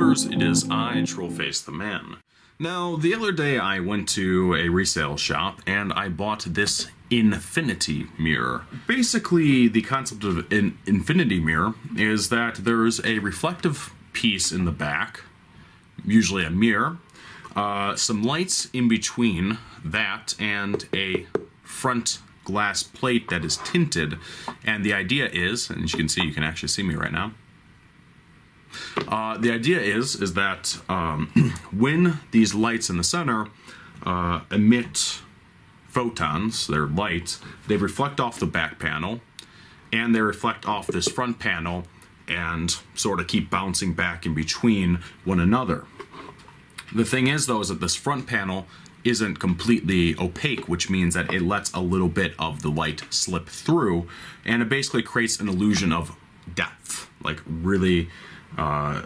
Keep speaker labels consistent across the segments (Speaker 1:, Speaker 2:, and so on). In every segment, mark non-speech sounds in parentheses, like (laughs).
Speaker 1: members, it is I, Trollface the Man. Now, the other day I went to a resale shop and I bought this infinity mirror. Basically, the concept of an infinity mirror is that there's a reflective piece in the back, usually a mirror, uh, some lights in between that and a front glass plate that is tinted. And the idea is, and as you can see, you can actually see me right now. Uh, the idea is is that um, (clears throat) when these lights in the center uh, emit photons, they're light, they reflect off the back panel and they reflect off this front panel and sort of keep bouncing back in between one another. The thing is though is that this front panel isn't completely opaque, which means that it lets a little bit of the light slip through and it basically creates an illusion of depth, like really uh,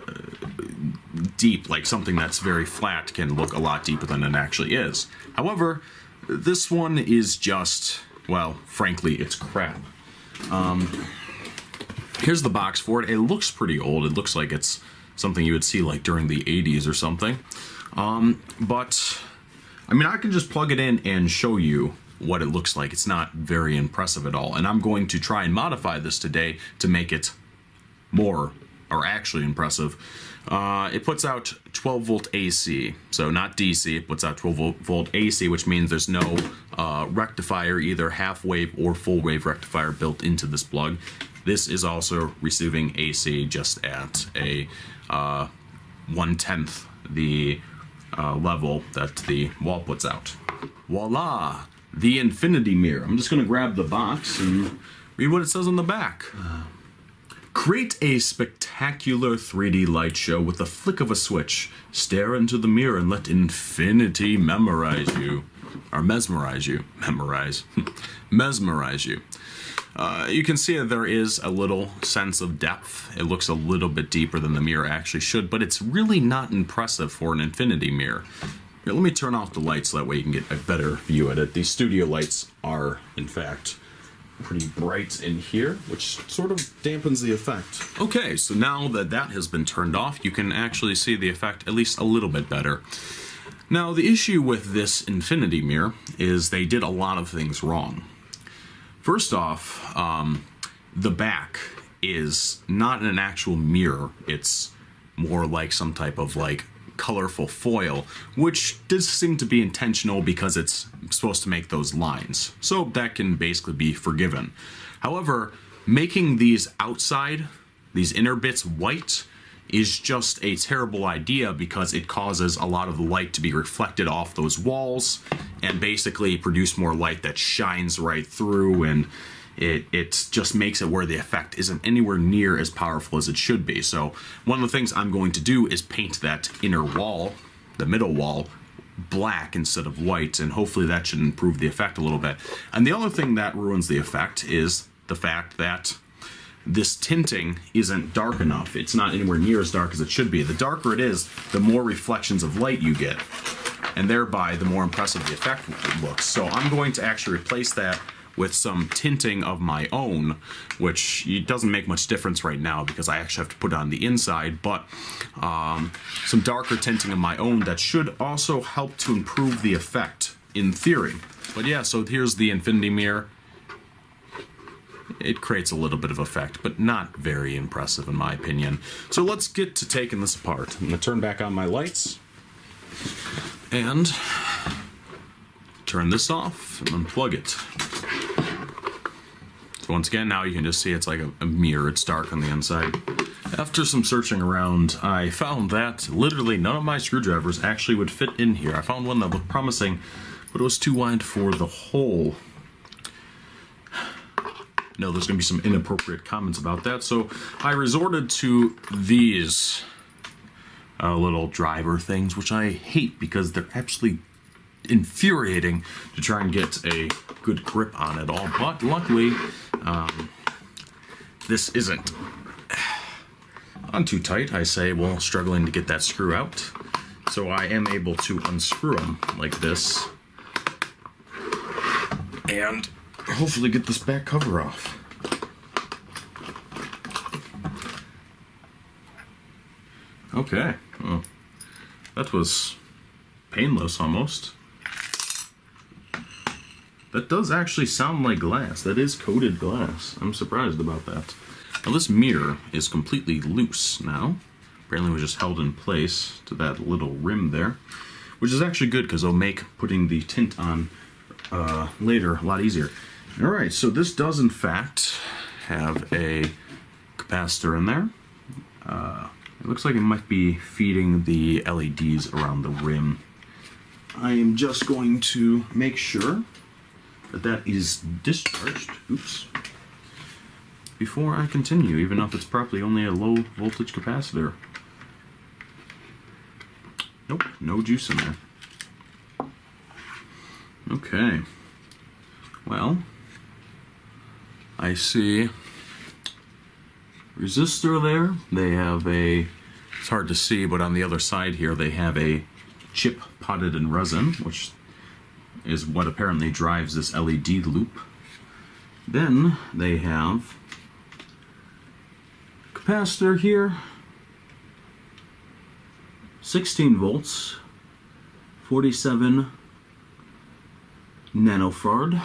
Speaker 1: deep, like something that's very flat can look a lot deeper than it actually is. However, this one is just, well, frankly, it's crap. Um, here's the box for it. It looks pretty old. It looks like it's something you would see like during the 80s or something. Um, but, I mean, I can just plug it in and show you what it looks like. It's not very impressive at all. And I'm going to try and modify this today to make it more are actually impressive. Uh, it puts out 12 volt AC, so not DC, it puts out 12 volt AC, which means there's no uh, rectifier, either half wave or full wave rectifier built into this plug. This is also receiving AC just at a uh, one tenth the uh, level that the wall puts out. Voila! The infinity mirror. I'm just going to grab the box and read what it says on the back. Create a spectacular 3D light show with the flick of a switch. Stare into the mirror and let infinity memorize you. Or mesmerize you. Memorize. (laughs) mesmerize you. Uh, you can see that there is a little sense of depth. It looks a little bit deeper than the mirror actually should, but it's really not impressive for an infinity mirror. Here, let me turn off the lights so that way you can get a better view at it. These studio lights are, in fact, pretty bright in here, which sort of dampens the effect. Okay, so now that that has been turned off, you can actually see the effect at least a little bit better. Now, the issue with this infinity mirror is they did a lot of things wrong. First off, um, the back is not an actual mirror. It's more like some type of like colorful foil, which does seem to be intentional because it's supposed to make those lines. So that can basically be forgiven. However, making these outside, these inner bits white, is just a terrible idea because it causes a lot of light to be reflected off those walls and basically produce more light that shines right through and it, it just makes it where the effect isn't anywhere near as powerful as it should be. So one of the things I'm going to do is paint that inner wall, the middle wall, black instead of white, and hopefully that should improve the effect a little bit. And the other thing that ruins the effect is the fact that this tinting isn't dark enough. It's not anywhere near as dark as it should be. The darker it is, the more reflections of light you get, and thereby the more impressive the effect looks. So I'm going to actually replace that with some tinting of my own, which doesn't make much difference right now because I actually have to put it on the inside, but um, some darker tinting of my own that should also help to improve the effect in theory. But yeah, so here's the infinity mirror. It creates a little bit of effect, but not very impressive in my opinion. So let's get to taking this apart. I'm gonna turn back on my lights and turn this off and unplug it. So once again, now you can just see it's like a, a, mirror. It's dark on the inside. After some searching around, I found that literally none of my screwdrivers actually would fit in here. I found one that looked promising, but it was too wide for the hole. (sighs) No, there's going to be some inappropriate comments about that, so I resorted to these uh, little driver things, which I hate because they're actually infuriating to try and get a good grip on it all. But luckily, um, this isn't (sighs) on too tight, I say, while struggling to get that screw out. So I am able to unscrew them like this. And hopefully get this back cover off. Okay. Oh, that was painless almost. That does actually sound like glass. That is coated glass. I'm surprised about that. Now this mirror is completely loose now. Apparently was just held in place to that little rim there. Which is actually good because it'll make putting the tint on uh, later a lot easier. Alright, so this does in fact have a capacitor in there. Uh, it looks like it might be feeding the LEDs around the rim. I am just going to make sure that is discharged. Oops. Before I continue, even if it's probably only a low voltage capacitor. Nope, no juice in there. Okay. Well, I see resistor there. They have a, it's hard to see, but on the other side here they have a chip potted in resin, which is what apparently drives this LED loop. Then they have capacitor here, 16 volts, 47 nanofarad.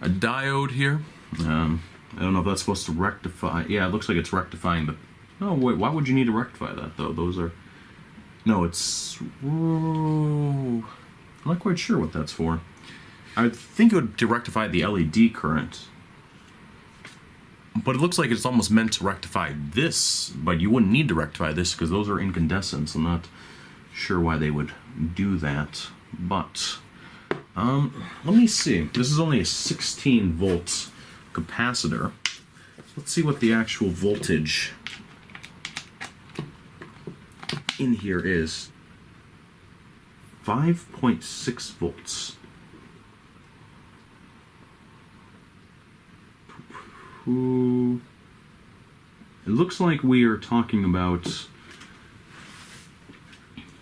Speaker 1: A diode here. Um, I don't know if that's supposed to rectify. Yeah, it looks like it's rectifying the. Oh wait, why would you need to rectify that though? Those are. No, it's. I'm not quite sure what that's for. I think it would rectify the LED current. But it looks like it's almost meant to rectify this, but you wouldn't need to rectify this because those are incandescents. I'm not sure why they would do that. But, um, let me see. This is only a 16 volt capacitor. Let's see what the actual voltage in here is. 5.6 volts. It looks like we are talking about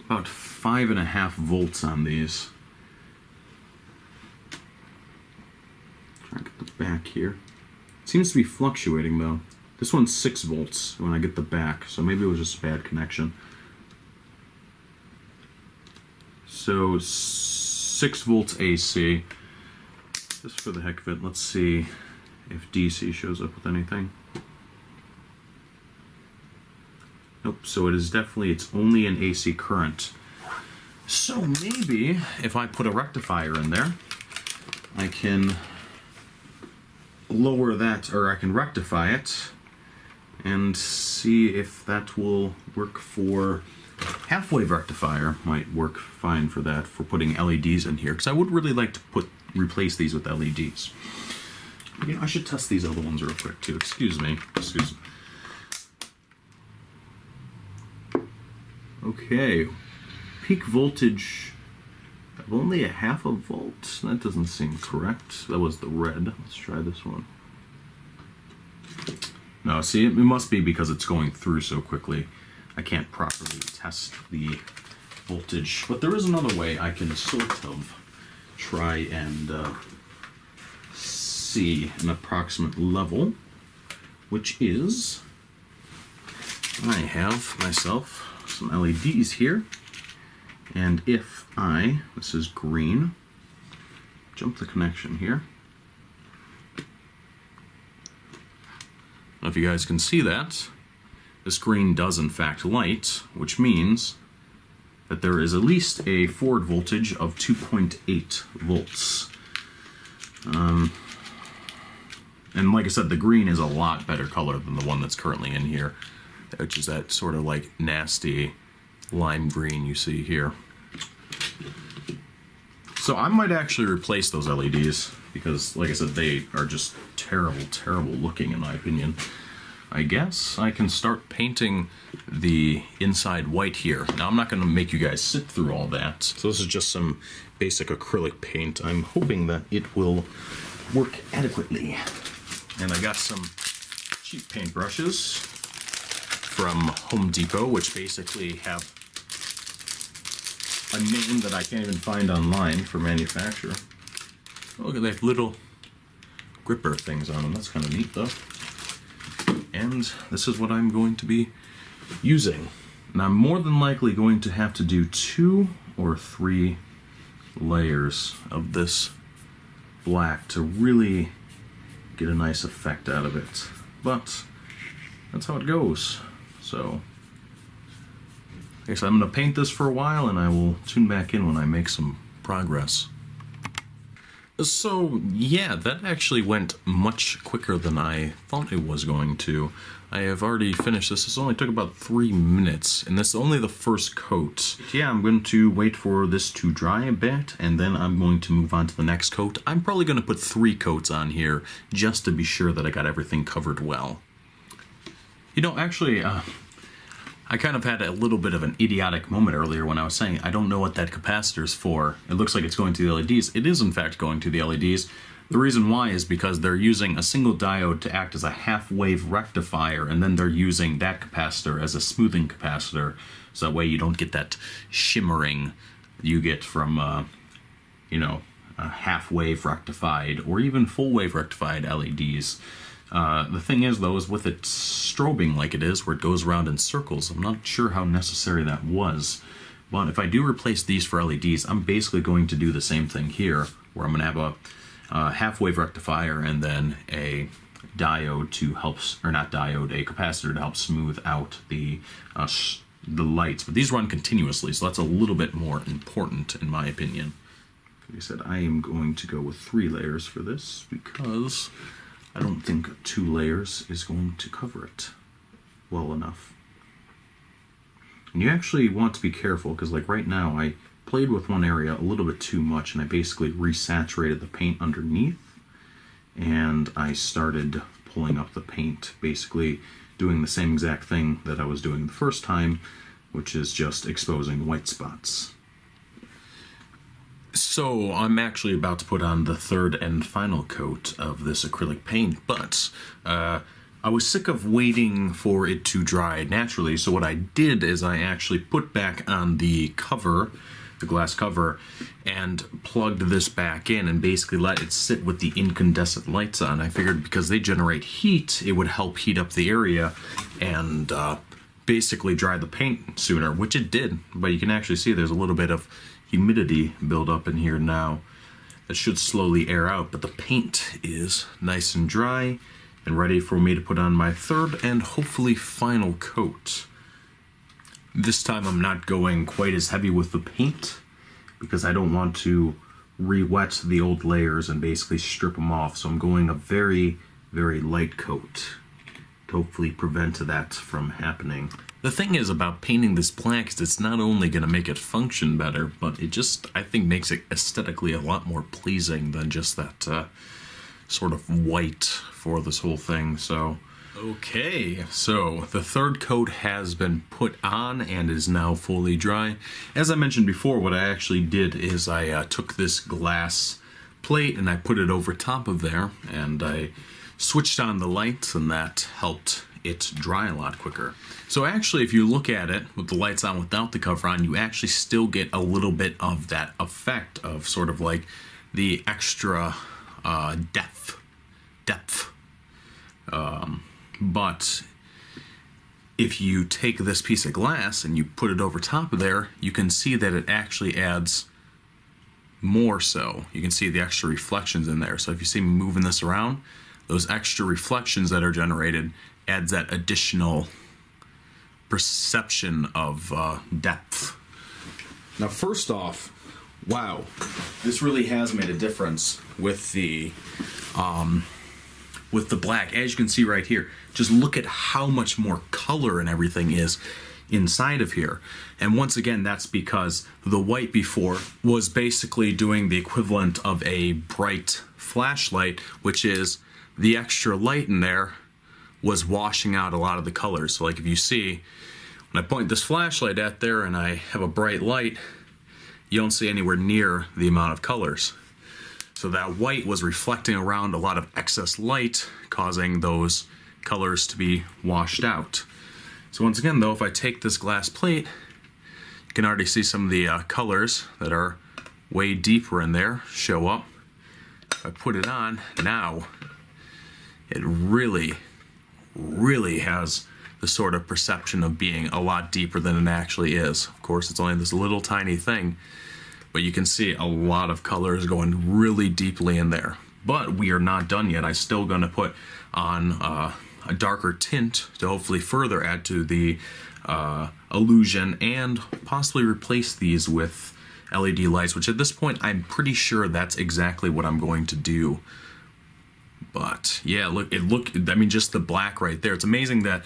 Speaker 1: about five and a half volts on these. Try to get the back here. It seems to be fluctuating though. This one's six volts when I get the back, so maybe it was just a bad connection. So six volts AC. Just for the heck of it, let's see if DC shows up with anything. Nope, so it is definitely, it's only an AC current. So maybe if I put a rectifier in there, I can lower that, or I can rectify it, and see if that will work for half-wave rectifier might work fine for that for putting LEDs in here because I would really like to put replace these with LEDs. I should test these other ones real quick too. Excuse me. Excuse me. Okay. Peak voltage of only a half a volt. That doesn't seem correct. That was the red. Let's try this one. No, see, it must be because it's going through so quickly. I can't properly test the voltage. But there is another way I can sort of try and uh, see an approximate level, which is I have myself some LEDs here, and if I, this is green, jump the connection here. if you guys can see that, this green does in fact light, which means that there is at least a forward voltage of 2.8 volts. Um, and like I said, the green is a lot better color than the one that's currently in here, which is that sort of like nasty lime green you see here. So I might actually replace those LEDs because, like I said, they are just terrible, terrible looking in my opinion. I guess I can start painting the inside white here. Now I'm not going to make you guys sit through all that. So this is just some basic acrylic paint. I'm hoping that it will work adequately. And I got some cheap paint brushes from Home Depot, which basically have a name that I can't even find online for manufacturer. Oh, look at that little gripper things on them. That's kind of neat, though. And this is what I'm going to be using. And I'm more than likely going to have to do two or three layers of this black to really get a nice effect out of it. But that's how it goes. So, I guess I'm going to paint this for a while and I will tune back in when I make some progress. So, yeah, that actually went much quicker than I thought it was going to. I have already finished this. This only took about three minutes, and this is only the first coat. Yeah, I'm going to wait for this to dry a bit, and then I'm going to move on to the next coat. I'm probably going to put three coats on here, just to be sure that I got everything covered well. You know, actually, uh, I kind of had a little bit of an idiotic moment earlier when I was saying I don't know what that capacitor is for. It looks like it's going to the LEDs. It is in fact going to the LEDs. The reason why is because they're using a single diode to act as a half-wave rectifier, and then they're using that capacitor as a smoothing capacitor, so that way you don't get that shimmering you get from, uh, you know, half-wave rectified or even full-wave rectified LEDs. Uh, the thing is, though, is with it strobing like it is, where it goes around in circles, I'm not sure how necessary that was. But if I do replace these for LEDs, I'm basically going to do the same thing here, where I'm going to have a uh, half-wave rectifier and then a diode to help, or not diode, a capacitor to help smooth out the uh, the lights. But these run continuously, so that's a little bit more important in my opinion. Like I said, I am going to go with three layers for this because I don't think two layers is going to cover it well enough. And you actually want to be careful because like right now I played with one area a little bit too much and I basically resaturated the paint underneath and I started pulling up the paint basically doing the same exact thing that I was doing the first time which is just exposing white spots. So I'm actually about to put on the third and final coat of this acrylic paint, but uh, I was sick of waiting for it to dry naturally, so what I did is I actually put back on the cover, the glass cover, and plugged this back in and basically let it sit with the incandescent lights on. I figured because they generate heat, it would help heat up the area and uh, basically dry the paint sooner, which it did, but you can actually see there's a little bit of humidity build up in here now that should slowly air out, but the paint is nice and dry and ready for me to put on my third and hopefully final coat. This time I'm not going quite as heavy with the paint because I don't want to re-wet the old layers and basically strip them off. So I'm going a very, very light coat to hopefully prevent that from happening. The thing is about painting this black is it's not only going to make it function better, but it just, I think, makes it aesthetically a lot more pleasing than just that uh, sort of white for this whole thing. So, okay, so the third coat has been put on and is now fully dry. As I mentioned before, what I actually did is I uh, took this glass plate and I put it over top of there and I switched on the lights and that helped it dry a lot quicker. So actually, if you look at it with the lights on without the cover on, you actually still get a little bit of that effect of sort of like the extra uh, depth. Depth. Um, but if you take this piece of glass and you put it over top of there, you can see that it actually adds more so. You can see the extra reflections in there. So if you see me moving this around, those extra reflections that are generated adds that additional perception of uh, depth. Now, first off, wow, this really has made a difference with the um, with the black. As you can see right here, just look at how much more color and everything is inside of here. And once again, that's because the white before was basically doing the equivalent of a bright flashlight, which is the extra light in there was washing out a lot of the colors. So like if you see, when I point this flashlight at there and I have a bright light, you don't see anywhere near the amount of colors. So that white was reflecting around a lot of excess light, causing those colors to be washed out. So once again though, if I take this glass plate, you can already see some of the uh, colors that are way deeper in there show up. If I put it on, now it really really has the sort of perception of being a lot deeper than it actually is. Of course, it's only this little tiny thing, but you can see a lot of colors going really deeply in there. But we are not done yet. I'm still going to put on uh, a darker tint to hopefully further add to the uh, illusion and possibly replace these with LED lights, which at this point I'm pretty sure that's exactly what I'm going to do. But yeah, look, it look. I mean, just the black right there. It's amazing that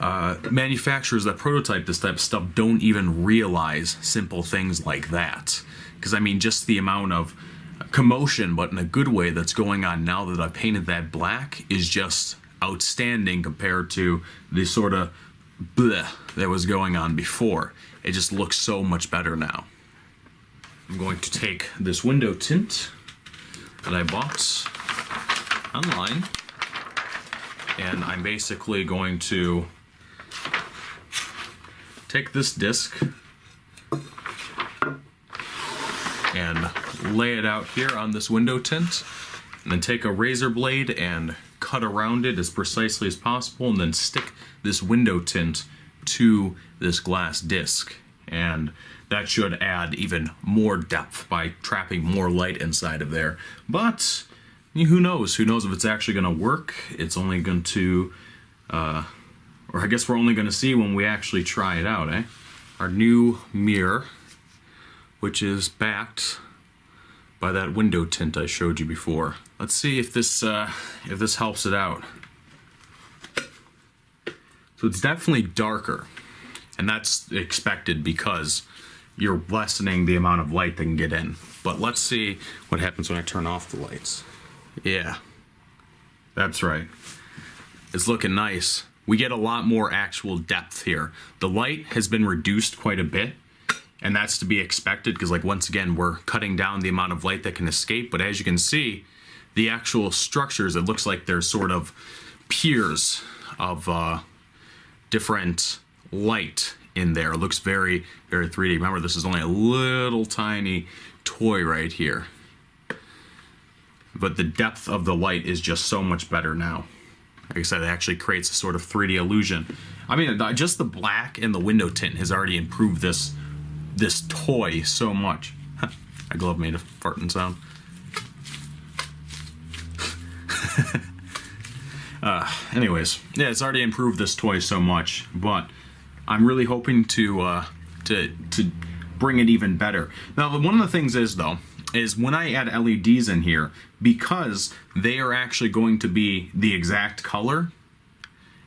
Speaker 1: uh, manufacturers that prototype this type of stuff don't even realize simple things like that. Because I mean, just the amount of commotion, but in a good way, that's going on now that I've painted that black is just outstanding compared to the sort of bleh that was going on before. It just looks so much better now. I'm going to take this window tint that I bought online and I'm basically going to take this disc and lay it out here on this window tint and then take a razor blade and cut around it as precisely as possible and then stick this window tint to this glass disc. And that should add even more depth by trapping more light inside of there. But who knows who knows if it's actually going to work it's only going to uh, or I guess we're only going to see when we actually try it out eh our new mirror which is backed by that window tint I showed you before. Let's see if this uh, if this helps it out. So it's definitely darker, and that's expected because you're lessening the amount of light that can get in. But let's see what happens when I turn off the lights. Yeah, that's right. It's looking nice. We get a lot more actual depth here. The light has been reduced quite a bit, and that's to be expected because like once again we're cutting down the amount of light that can escape but as you can see the actual structures it looks like there's sort of piers of uh, different light in there it looks very very 3d remember this is only a little tiny toy right here but the depth of the light is just so much better now like I said, it actually creates a sort of 3D illusion. I mean, just the black and the window tint has already improved this this toy so much. (laughs) My glove made a farting sound. (laughs) uh, anyways, yeah, it's already improved this toy so much, but I'm really hoping to uh, to to bring it even better. Now, one of the things is though, is when I add LEDs in here, because they are actually going to be the exact color,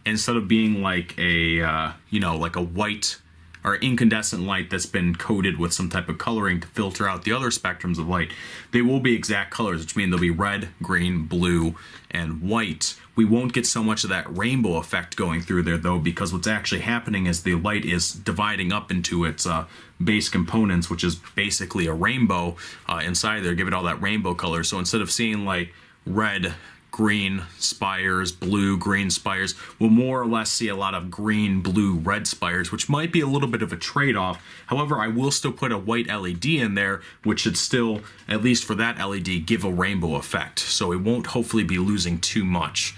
Speaker 1: instead of being like a uh, you know like a white or incandescent light that's been coated with some type of coloring to filter out the other spectrums of light, they will be exact colors, which mean they'll be red, green, blue, and white. We won't get so much of that rainbow effect going through there though, because what's actually happening is the light is dividing up into its uh, base components, which is basically a rainbow uh, inside there, give it all that rainbow color. So instead of seeing like red, green spires, blue, green spires. We'll more or less see a lot of green, blue, red spires, which might be a little bit of a trade-off. However, I will still put a white LED in there, which should still, at least for that LED, give a rainbow effect. So it won't hopefully be losing too much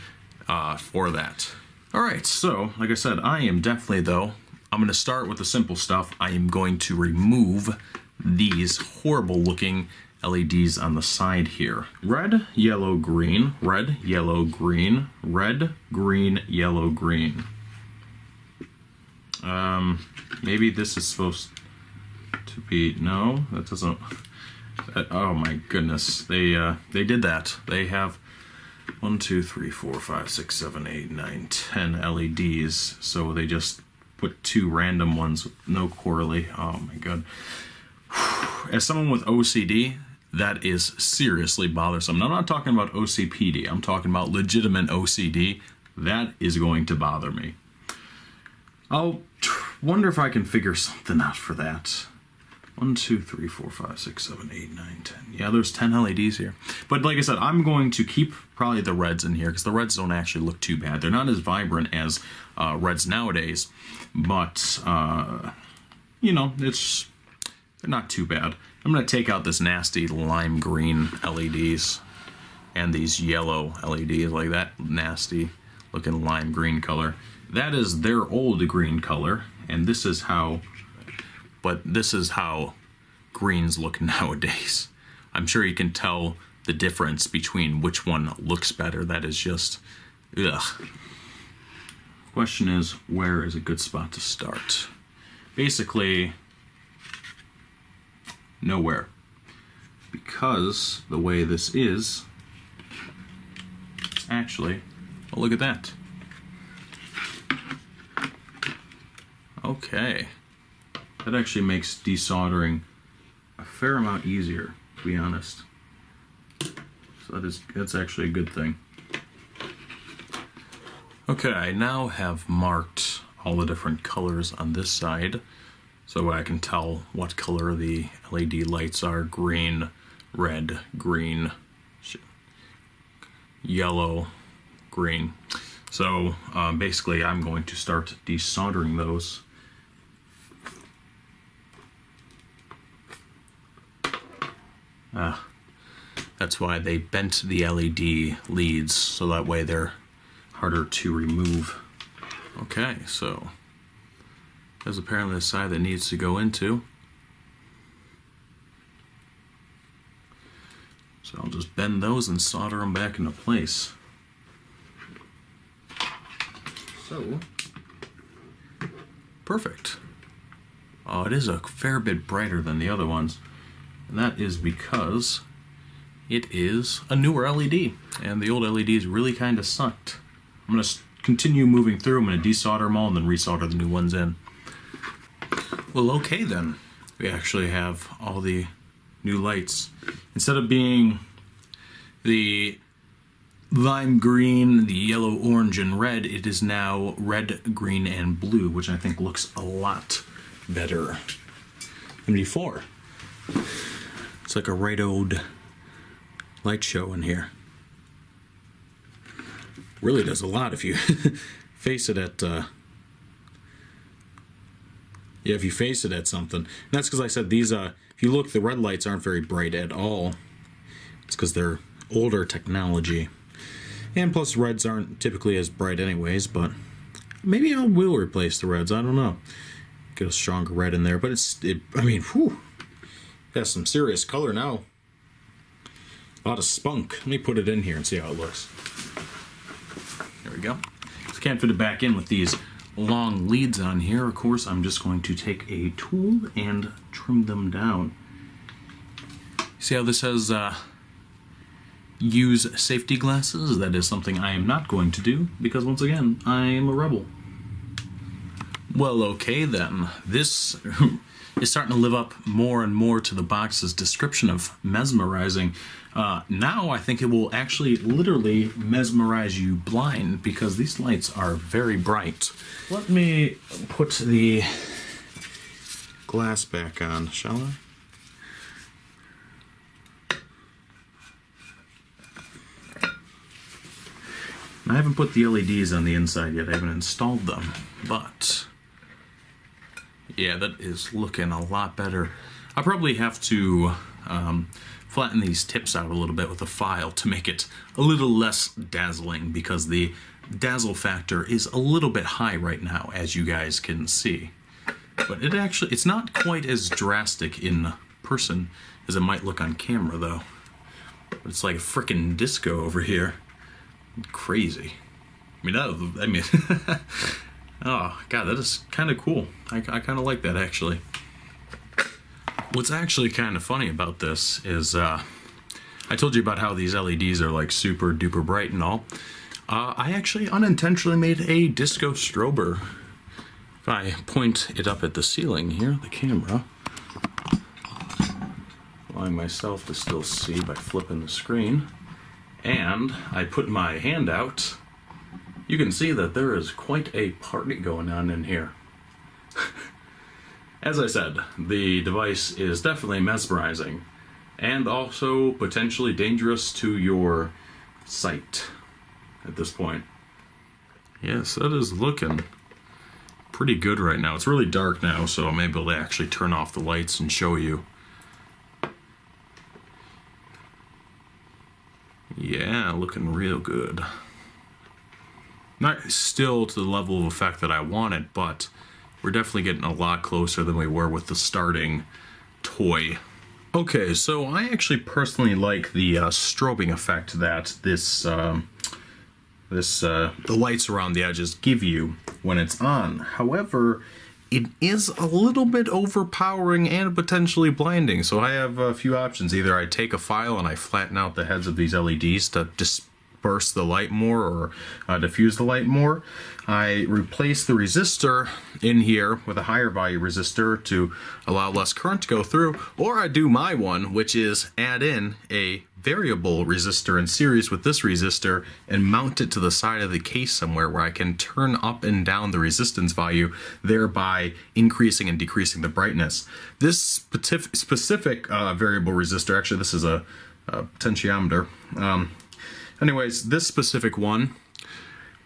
Speaker 1: uh, for that. All right, so like I said, I am definitely though, I'm gonna start with the simple stuff. I am going to remove these horrible looking LEDs on the side here. Red, yellow, green, red, yellow, green, red, green, yellow, green. Um, maybe this is supposed to be, no, that doesn't, uh, oh my goodness, they, uh, they did that. They have one, two, three, four, five, six, seven, eight, nine, ten LEDs, so they just put two random ones with no correlate. Oh my god. As someone with OCD, that is seriously bothersome. I'm not talking about OCPD, I'm talking about legitimate OCD. That is going to bother me. I'll wonder if I can figure something out for that. One, two, three, four, five, six, seven, eight, nine, ten. Yeah, there's 10 LEDs here. But like I said, I'm going to keep probably the reds in here because the reds don't actually look too bad. They're not as vibrant as uh, reds nowadays, but, uh, you know, it's they're not too bad. I'm going to take out this nasty lime green LEDs and these yellow LEDs like that nasty looking lime green color. that is their old green color, and this is how, but this is how greens look (laughs) nowadays. I'm sure you can tell the difference between which one looks better. That is just, ugh. Question is, where is a good spot to start? Basically, nowhere. Because the way this is, actually, oh, look at that. Okay. That actually makes desoldering a fair amount easier, to be honest. So that is that's actually a good thing. Okay, I now have marked all the different colors on this side so I can tell what color the LED lights are green, red, green, yellow, green. So um, basically I'm going to start desoldering those Ah, that's why they bent the LED leads so that way they're harder to remove. Okay, so there's apparently a side that needs to go into. So I'll just bend those and solder them back into place. So, perfect. Oh, it is a fair bit brighter than the other ones. And that is because it is a newer LED, and the old LEDs really kind of sucked. I'm going to continue moving through. I'm going to desolder them all and then resolder the new ones in. Well, okay then. We actually have all the new lights. Instead of being the lime green, the yellow, orange, and red, it is now red, green, and blue, which I think looks a lot better than before. It's like a right old light show in here. Really does a lot if you (laughs) face it at, uh, if you face it at something. And that's because I said these, uh, if you look, the red lights aren't very bright at all. It's because they're older technology. And plus, reds aren't typically as bright anyways, but maybe I will replace the reds. I don't know. Get a stronger red in there, but it's, it, I mean, whew. Got some serious color now. A lot of spunk. Let me put it in here and see how it looks. There we go. Can't fit it back in with these long leads on here. Of course, I'm just going to take a tool and trim them down. See how this says uh, use safety glasses? That is something I am not going to do because once again, I am a rebel. Well, okay then. This (laughs) is starting to live up more and more to the box's description of mesmerizing. Uh, now I think it will actually literally mesmerize you blind because these lights are very bright. Let me put the glass back on, shall I? I haven't put the LEDs on the inside yet, I haven't installed them, but yeah, that is looking a lot better. I probably have to um, flatten these tips out a little bit with a file to make it a little less dazzling because the dazzle factor is a little bit high right now, as you guys can see. But it actually, it's not quite as drastic in person as it might look on camera though. It's like a freaking disco over here. Crazy. I mean, that, I mean, (laughs) Oh, God, that is kind of cool. I, I kind of like that, actually. What's actually kind of funny about this is uh, I told you about how these LEDs are like super duper bright and all. Uh, I actually unintentionally made a disco strober. If I point it up at the ceiling here, the camera, allowing myself to still see by flipping the screen, and I put my hand out you can see that there is quite a party going on in here. (laughs) As I said, the device is definitely mesmerizing and also potentially dangerous to your sight at this point. Yes, that is looking pretty good right now. It's really dark now, so I'm able to actually turn off the lights and show you. Yeah, looking real good. Not still to the level of effect that I wanted, but we're definitely getting a lot closer than we were with the starting toy. Okay, so I actually personally like the uh, strobing effect that this um, this uh, the lights around the edges give you when it's on. However, it is a little bit overpowering and potentially blinding. So I have a few options. Either I take a file and I flatten out the heads of these LEDs to disperse the light more or uh, diffuse the light more. I replace the resistor in here with a higher value resistor to allow less current to go through. Or I do my one, which is add in a variable resistor in series with this resistor and mount it to the side of the case somewhere where I can turn up and down the resistance value, thereby increasing and decreasing the brightness. This specific uh, variable resistor, actually this is a, a potentiometer. Um, anyways, this specific one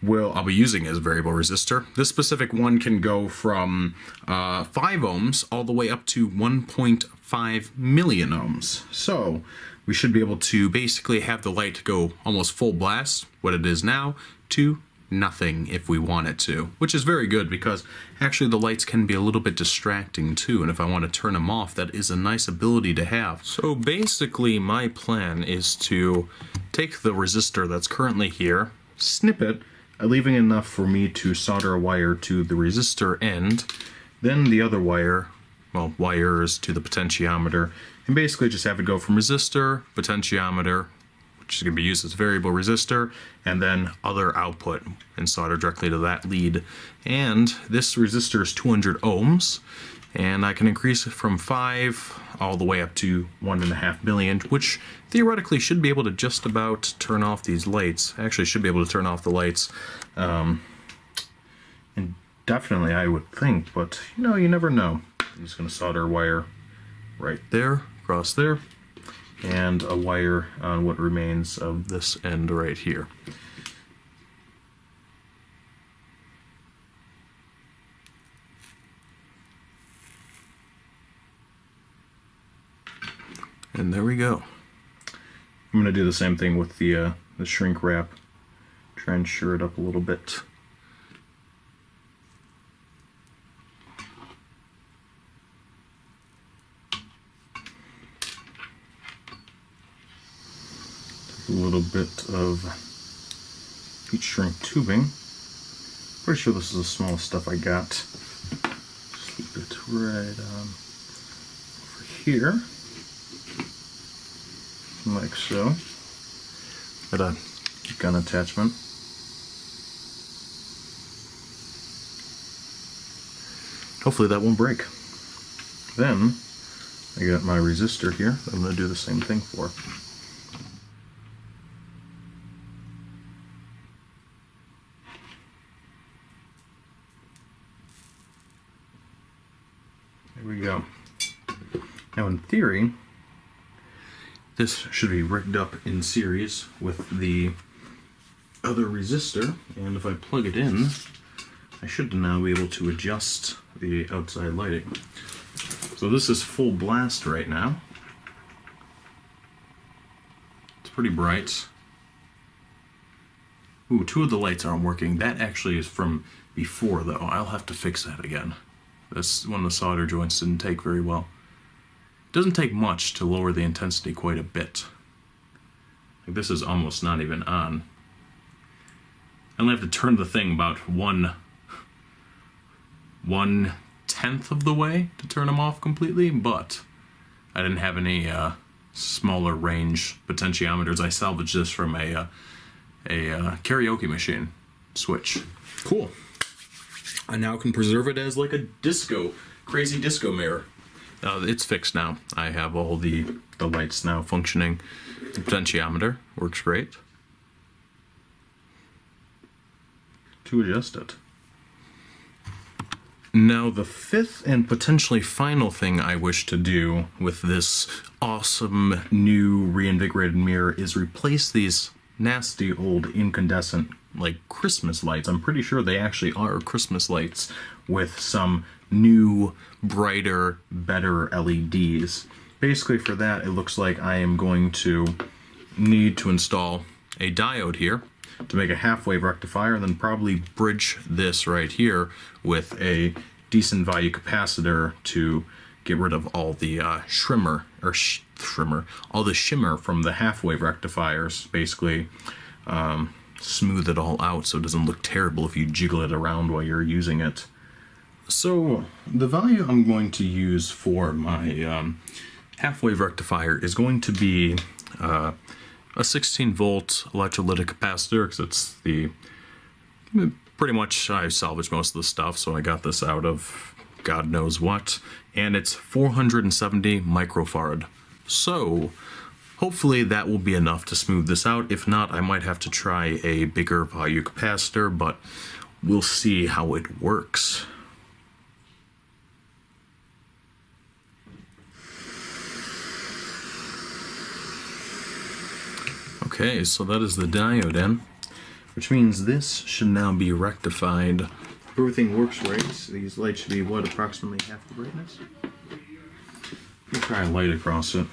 Speaker 1: will I'll be using as variable resistor. This specific one can go from uh, 5 ohms all the way up to 1.5 million ohms. So we should be able to basically have the light go almost full blast, what it is now, to nothing if we want it to, which is very good because actually the lights can be a little bit distracting too, and if I want to turn them off, that is a nice ability to have. So basically my plan is to take the resistor that's currently here, snip it, leaving enough for me to solder a wire to the resistor end, then the other wire, well, wires to the potentiometer, and basically just have it go from resistor, potentiometer, which is going to be used as variable resistor, and then other output and solder directly to that lead. And this resistor is 200 ohms, and I can increase it from 5 all the way up to 1.5 million, which theoretically should be able to just about turn off these lights. Actually, should be able to turn off the lights. Um, and definitely, I would think, but you know, you never know. I'm just going to solder wire right there across there and a wire on what remains of this end right here. And there we go. I'm going to do the same thing with the, uh, the shrink wrap. Try and sure it up a little bit. A little bit of heat shrink tubing. Pretty sure this is the smallest stuff I got. Just keep it right um, over here. Like so. Got a gun attachment. Hopefully that won't break. Then, I got my resistor here I'm going to do the same thing for. There we go. Now in theory, this should be rigged up in series with the other resistor, and if I plug it in, I should now be able to adjust the outside lighting. So this is full blast right now. It's pretty bright. Ooh, two of the lights aren't working. That actually is from before, though. I'll have to fix that again. This one of the solder joints didn't take very well. It doesn't take much to lower the intensity quite a bit. Like this is almost not even on. I only have to turn the thing about one one tenth of the way to turn them off completely, but I didn't have any uh, smaller range potentiometers. I salvaged this from a uh, a uh, karaoke machine switch. Cool. I now can preserve it as like a disco, crazy disco mirror. Uh, it's fixed now. I have all the, the lights now functioning. The potentiometer works great. To adjust it. Now, the fifth and potentially final thing I wish to do with this awesome new reinvigorated mirror is replace these nasty old incandescent like Christmas lights. I'm pretty sure they actually are Christmas lights with some new, brighter, better LEDs. Basically for that, it looks like I am going to need to install a diode here. to make a half-wave rectifier, and then probably bridge this right here with a decent value capacitor to get rid of all the uh, shimmer or sh shimmer, all the shimmer from the half-wave rectifiers. Basically, um, smooth it all out so it doesn't look terrible if you jiggle it around while you're using it. So the value I'm going to use for my um, half-wave rectifier is going to be uh, a 16 volt electrolytic capacitor because it's the pretty much I salvaged most of the stuff so I got this out of God knows what and it's 470 microfarad so hopefully that will be enough to smooth this out if not I might have to try a bigger value capacitor but we'll see how it works Okay, so that is the diode in, which means this should now be rectified. If everything works right, these lights should be, what, approximately half the brightness? Me try a light across it.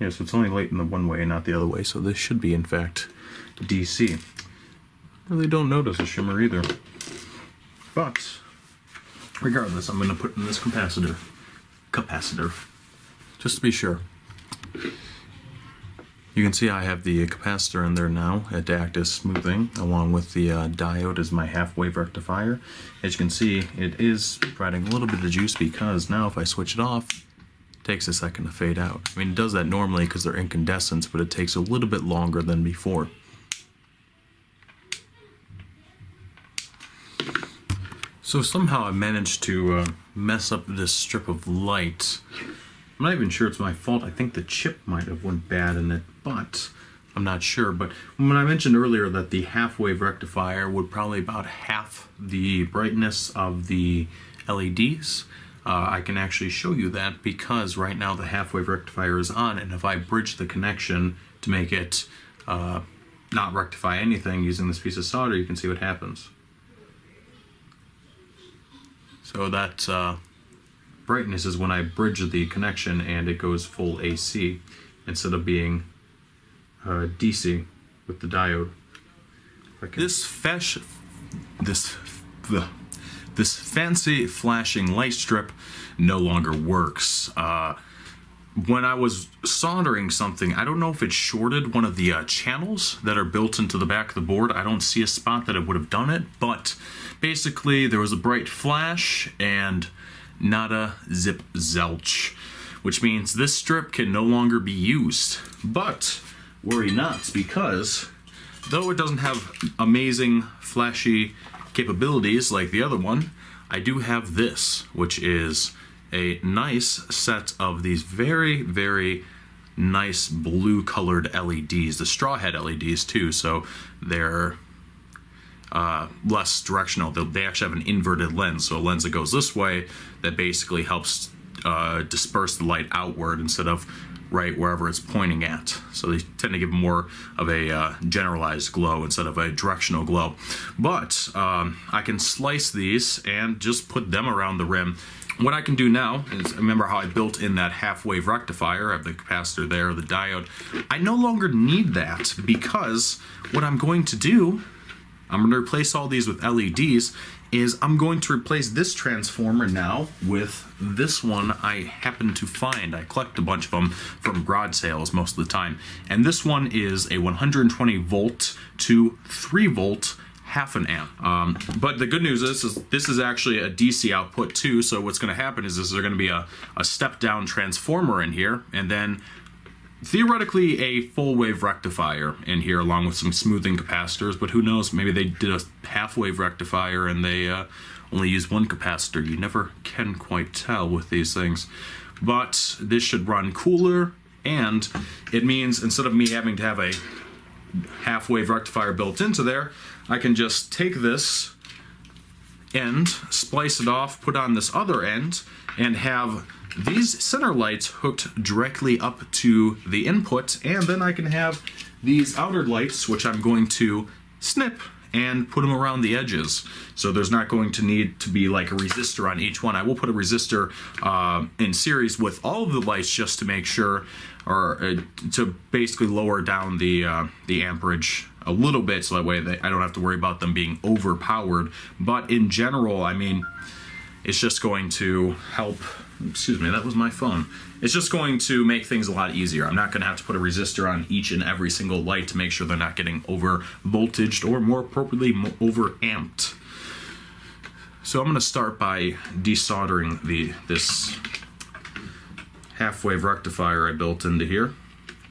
Speaker 1: Yeah, so it's only light in the one way, not the other way, so this should be, in fact, DC. Really don't notice a shimmer either. But, regardless, I'm going to put in this capacitor. Capacitor. Just to be sure. You can see I have the capacitor in there now to act as smoothing along with the uh, diode as my half wave rectifier. As you can see it is providing a little bit of juice because now if I switch it off takes a second to fade out. I mean it does that normally because they're incandescents but it takes a little bit longer than before. So somehow I managed to uh, mess up this strip of light I'm not even sure it's my fault. I think the chip might have went bad in it, but I'm not sure. But when I mentioned earlier that the half-wave rectifier would probably about half the brightness of the LEDs, uh, I can actually show you that because right now the half-wave rectifier is on, and if I bridge the connection to make it uh, not rectify anything using this piece of solder, you can see what happens. So that uh, brightness is when I bridge the connection and it goes full AC instead of being uh, DC with the diode. This fash, this, the, this fancy flashing light strip no longer works. Uh, when I was soldering something, I don't know if it shorted one of the uh, channels that are built into the back of the board. I don't see a spot that it would have done it, but basically there was a bright flash and nada zip zelch, which means this strip can no longer be used. But worry not, because though it doesn't have amazing flashy capabilities like the other one, I do have this, which is a nice set of these very, very nice blue colored LEDs, the straw hat LEDs too, so they're uh, less directional. They, actually have an inverted lens, so a lens that goes this way that basically helps uh, disperse the light outward instead of right wherever it's pointing at. So they tend to give more of a uh, generalized glow instead of a directional glow. But um, I can slice these and just put them around the rim. What I can do now is remember how I built in that half wave rectifier. I have the capacitor there, the diode. I no longer need that because what I'm going to do I'm going to replace all these with LEDs is I'm going to replace this transformer now with this one I happen to find. I collect a bunch of them from garage sales most of the time. And this one is a 120 volt to 3 volt half an amp. Um, but the good news is, is, this is actually a DC output too, so what's going to happen is, is there's going to be a, a step down transformer in here, and then theoretically a full wave rectifier in here along with some smoothing capacitors but who knows maybe they did a half wave rectifier and they uh, only used one capacitor. You never can quite tell with these things. But this should run cooler and it means instead of me having to have a half wave rectifier built into there I can just take this end splice it off put on this other end and have these center lights hooked directly up to the input, and then I can have these outer lights, which I'm going to snip and put them around the edges. So there's not going to need to be like a resistor on each one. I will put a resistor uh, in series with all of the lights just to make sure, or uh, to basically lower down the uh, the amperage a little bit, so that way I don't have to worry about them being overpowered. But in general, I mean, it's just going to help. Excuse me, that was my phone. It's just going to make things a lot easier. I'm not going to have to put a resistor on each and every single light to make sure they're not getting over voltaged or more appropriately over amped. So I'm going to start by desoldering the this half wave rectifier I built into here,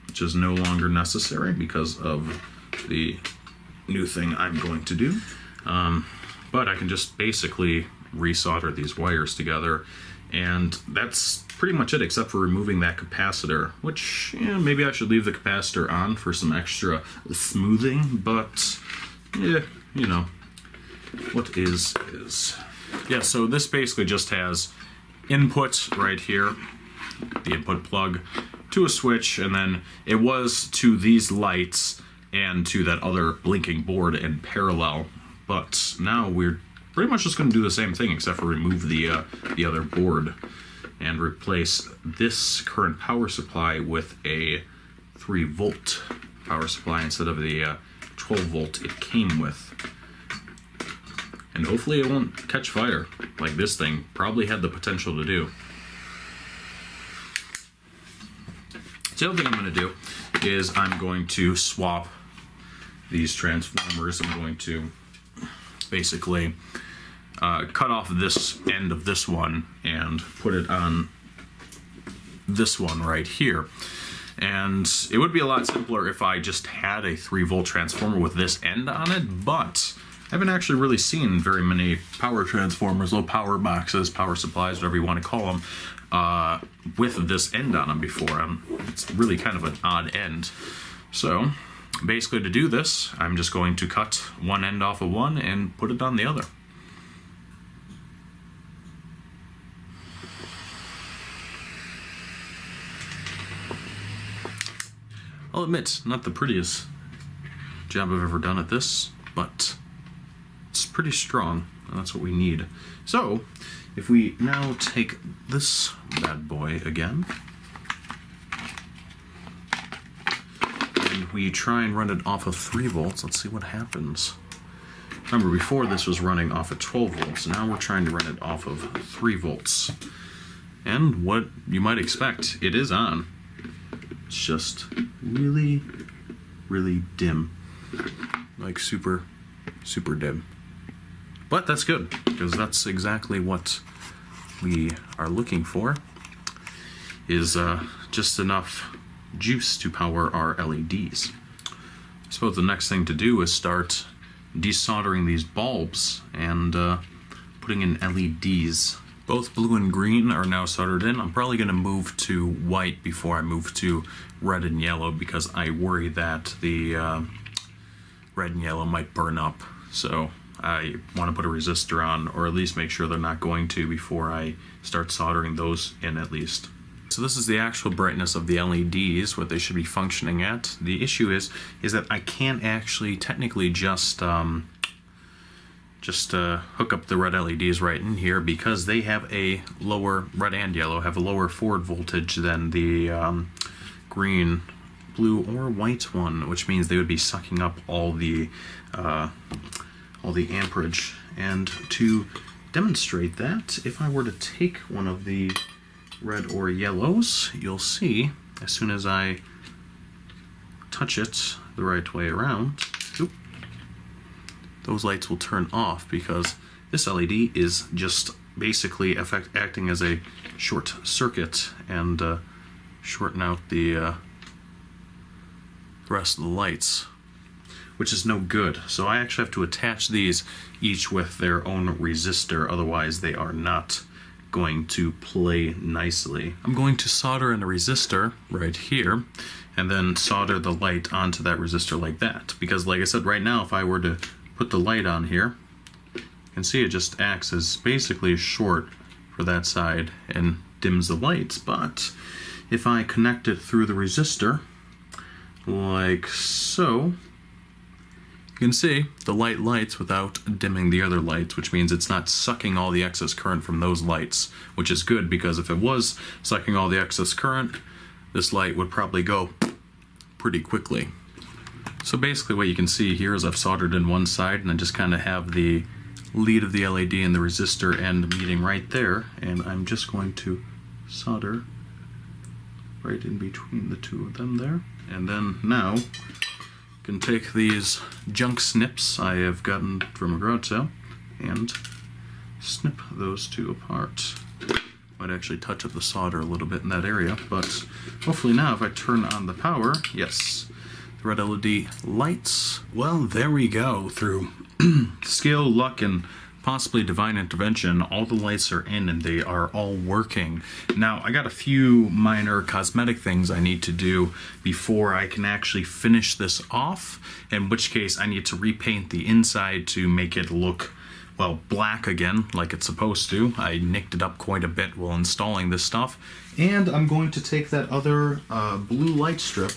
Speaker 1: which is no longer necessary because of the new thing I'm going to do. Um, but I can just basically resolder these wires together and that's pretty much it except for removing that capacitor which yeah, maybe I should leave the capacitor on for some extra smoothing but yeah you know what is is. Yeah so this basically just has input right here the input plug to a switch and then it was to these lights and to that other blinking board in parallel but now we're pretty much just going to do the same thing except for remove the uh, the other board and replace this current power supply with a 3 volt power supply instead of the uh, 12 volt it came with. And hopefully it won't catch fire like this thing probably had the potential to do. So the other thing I'm going to do is I'm going to swap these transformers. I'm going to basically uh, cut off this end of this one and put it on this one right here. And it would be a lot simpler if I just had a 3 volt transformer with this end on it, but I haven't actually really seen very many power transformers, low power boxes, power supplies, whatever you want to call them, uh, with this end on them before. Um, it's really kind of an odd end. So basically to do this, I'm just going to cut one end off of one and put it on the other. I'll admit, not the prettiest job I've ever done at this, but it's pretty strong, and that's what we need. So, if we now take this bad boy again, and we try and run it off of 3 volts, let's see what happens. Remember, before this was running off of 12 volts, now we're trying to run it off of 3 volts. And what you might expect, it is on. It's just really, really dim. Like super, super dim. But that's good, because that's exactly what we are looking for, is uh, just enough juice to power our LEDs. I suppose the next thing to do is start desoldering these bulbs and uh, putting in LEDs both blue and green are now soldered in. I'm probably going to move to white before I move to red and yellow because I worry that the uh, red and yellow might burn up. So I want to put a resistor on or at least make sure they're not going to before I start soldering those in at least. So this is the actual brightness of the LEDs, what they should be functioning at. The issue is, is that I can't actually technically just um, just uh, hook up the red LEDs right in here because they have a lower, red and yellow, have a lower forward voltage than the um, green, blue, or white one, which means they would be sucking up all the, uh, all the amperage. And to demonstrate that, if I were to take one of the red or yellows, you'll see as soon as I touch it the right way around, those lights will turn off because this LED is just basically effect, acting as a short circuit and uh, shorten out the uh, rest of the lights, which is no good. So I actually have to attach these each with their own resistor, otherwise they are not going to play nicely. I'm going to solder in a resistor right here and then solder the light onto that resistor like that because like I said right now if I were to put the light on here, you can see it just acts as basically a short for that side and dims the lights. But if I connect it through the resistor, like so, you you can see, the light lights without dimming the other lights, which means it's not sucking all the excess current from those lights, which is good because if it was sucking all the excess current, this light would probably go pretty quickly. So basically what you can see here is I've soldered in one side and I just kind of have the lead of the LED and the resistor end meeting right there and I'm just going to solder right in between the two of them there. And then now can take these junk snips I have gotten from a garage sale and snip those two apart. Might actually touch up the solder a little bit in that area, but hopefully now if I turn on the power, yes, red LED lights. Well, there we go. Through (clears throat) skill, luck, and possibly divine intervention, all the lights are in and they are all working. Now, I got a few minor cosmetic things I need to do before I can actually finish this off, in which case I need to repaint the inside to make it look well, black again, like it's supposed to. I nicked it up quite a bit while installing this stuff. And I'm going to take that other uh, blue light strip,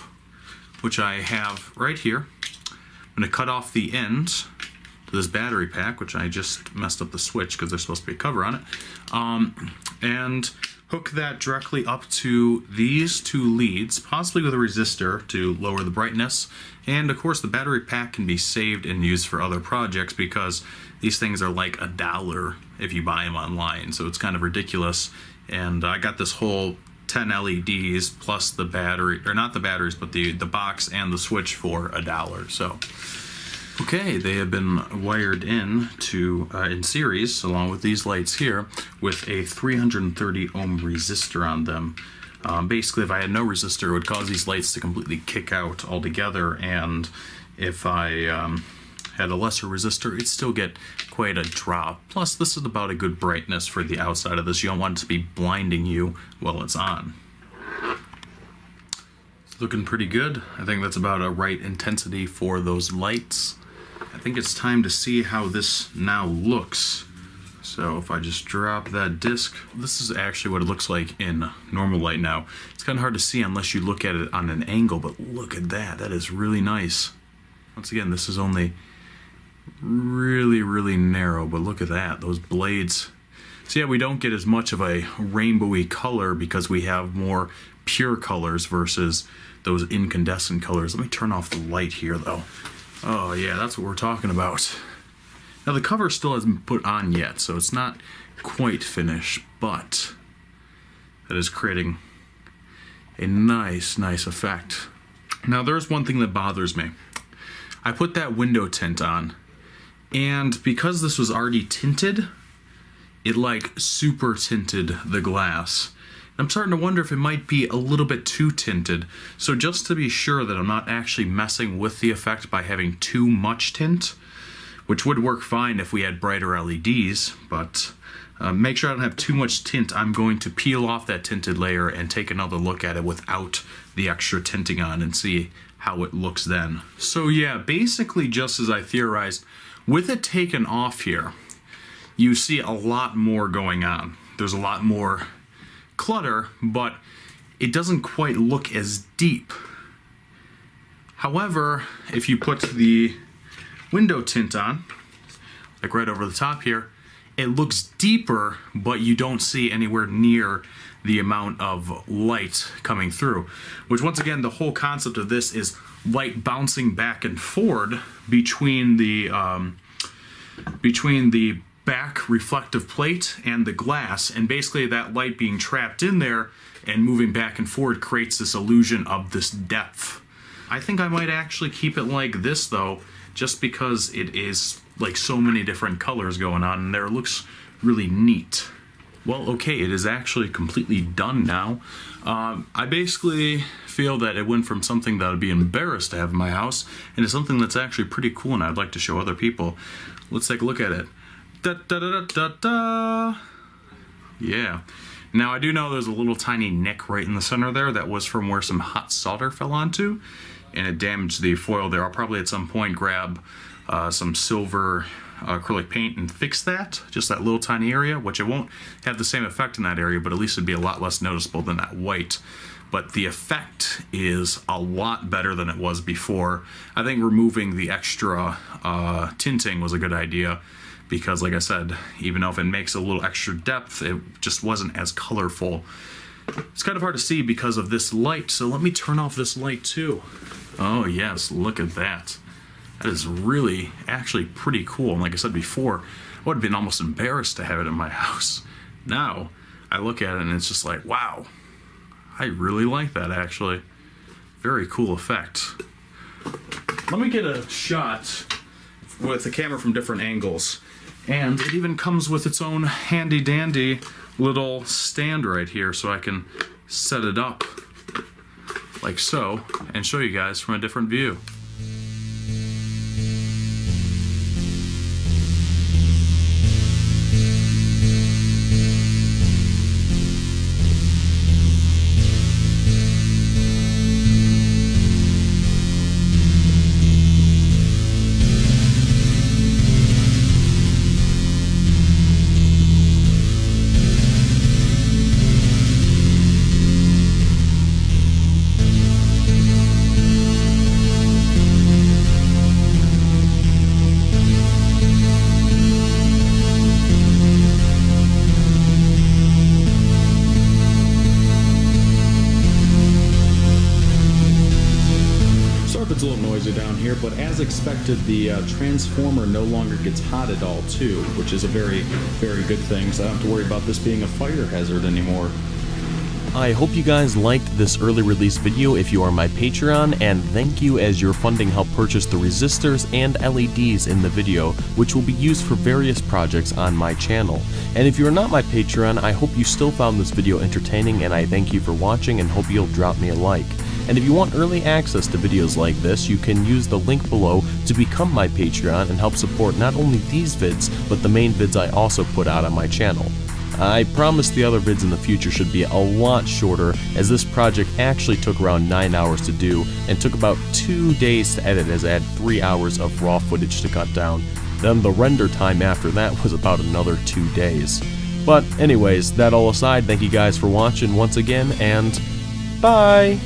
Speaker 1: which I have right here. I'm going to cut off the ends to this battery pack, which I just messed up the switch because there's supposed to be a cover on it. Um, and hook that directly up to these two leads, possibly with a resistor to lower the brightness. And of course the battery pack can be saved and used for other projects because these things are like a dollar if you buy them online. So it's kind of ridiculous. And I got this whole 10 LEDs plus the battery, or not the batteries, but the, the box and the switch for a dollar. So Okay, they have been wired in to uh, in series along with these lights here with a 330 ohm resistor on them. Um, basically, if I had no resistor, it would cause these lights to completely kick out altogether, and if I um, had a lesser resistor, it'd still get quite a drop. Plus, this is about a good brightness for the outside of this. You don't want it to be blinding you while it's on. It's looking pretty good. I think that's about a right intensity for those lights. I think it's time to see how this now looks. So if I just drop that disc, this is actually what it looks like in normal light now. It's kind of hard to see unless you look at it on an angle, but look at that. That is really nice. Once again, this is only really, really narrow, but look at that. Those blades. So yeah, we don't get as much of a rainbowy color because we have more pure colors versus those incandescent colors. Let me turn off the light here though. Oh yeah, that's what we're talking about. Now the cover still hasn't put on yet, so it's not quite finished, but that is creating a nice, nice effect. Now there's one thing that bothers me. I put that window tint on, and because this was already tinted, it like super tinted the glass. I'm starting to wonder if it might be a little bit too tinted. So just to be sure that I'm not actually messing with the effect by having too much tint, which would work fine if we had brighter LEDs, but uh, make sure I don't have too much tint. I'm going to peel off that tinted layer and take another look at it without the extra tinting on and see how it looks then. So yeah, basically just as I theorized, with it taken off here, you see a lot more going on. There's a lot more clutter, but it doesn't quite look as deep. However, if you put the window tint on, like right over the top here, it looks deeper, but you don't see anywhere near the amount of light coming through. Which once again, the whole concept of this is light bouncing back and forward between the um, between the back reflective plate and the glass, and basically that light being trapped in there and moving back and forward creates this illusion of this depth. I think I might actually keep it like this though, just because it is like so many different colors going on and there. It looks really neat. Well, okay, it is actually completely done now. Um, I basically feel that it went from something that I'd be embarrassed to have in my house into something that's actually pretty cool and I'd like to show other people. Let's take a look at it. Da, da, da, da, da, Yeah. Now I do know there's a little tiny nick right in the center there that was from where some hot solder fell onto and it damaged the foil there. I'll probably at some point grab uh, some silver acrylic paint and fix that, just that little tiny area, which it won't have the same effect in that area, but at least it'd be a lot less noticeable than that white. but the effect is a lot better than it was before. I think removing the extra uh, tinting was a good idea because, like I said, even though if it makes a little extra depth, it just wasn't as colorful. It's kind of hard to see because of this light, so let me turn off this light too. Oh yes, look at that. That is really actually pretty cool. And like I said before, I would have been almost embarrassed to have it in my (laughs) house. Now, I look at it and it's just like, wow, I really like that actually. Very cool effect. Let me get a shot with the camera from different angles. And it even comes with its own handy dandy little stand right here so I can set it up like so and show you guys from a different view. Transformer no longer gets hot at all, too, which is a very, very good thing, so I don't have to worry about this being a fire hazard anymore.
Speaker 2: I hope you guys liked this early release video if you are my Patreon, and thank you as your funding helped purchase the resistors and LEDs in the video, which will be used for various projects on my channel. And if you are not my Patreon, I hope you still found this video entertaining, and I thank you for watching and hope you'll drop me a like. And if you want early access to videos like this, you can use the link below to become my Patreon and help support not only these vids, but the main vids I also put out on my channel. I promise the other vids in the future should be a lot shorter, as this project actually took around 9 hours to do, and took about 2 days to edit as I had 3 hours of raw footage to cut down. Then the render time after that was about another 2 days. But anyways, that all aside, thank you guys for watching once again, and bye!